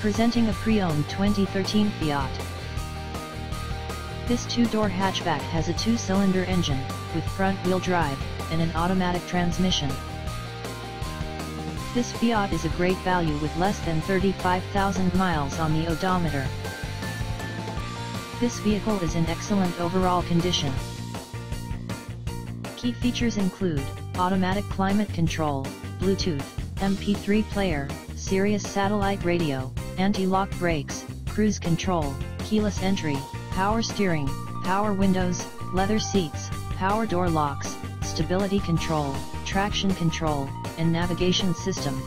Presenting a pre-owned 2013 Fiat. This two-door hatchback has a two-cylinder engine, with front-wheel drive, and an automatic transmission. This Fiat is a great value with less than 35,000 miles on the odometer. This vehicle is in excellent overall condition. Key features include, automatic climate control, Bluetooth, MP3 player, Sirius satellite radio, anti-lock brakes, cruise control, keyless entry, power steering, power windows, leather seats, power door locks, stability control, traction control, and navigation system.